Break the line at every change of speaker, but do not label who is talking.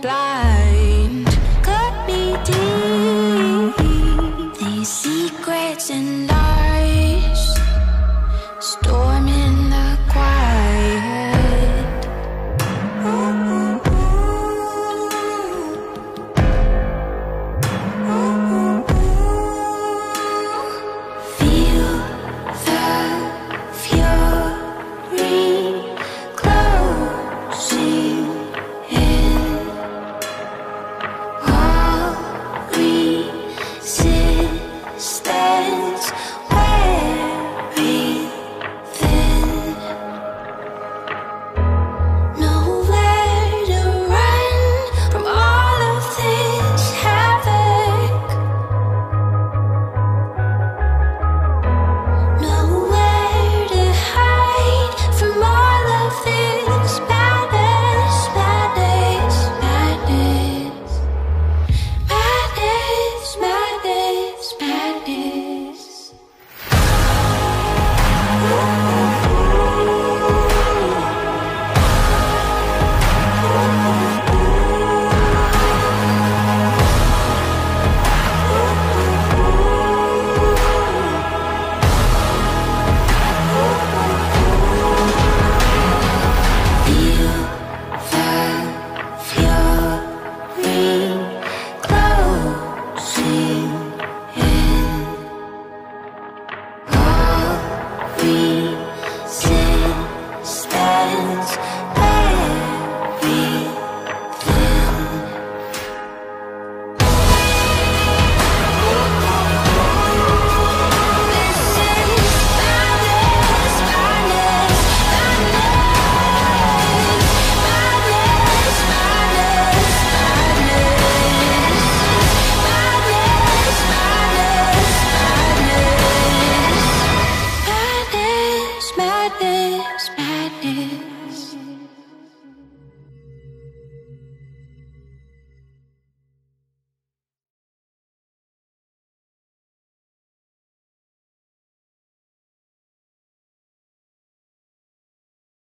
reply. this madness.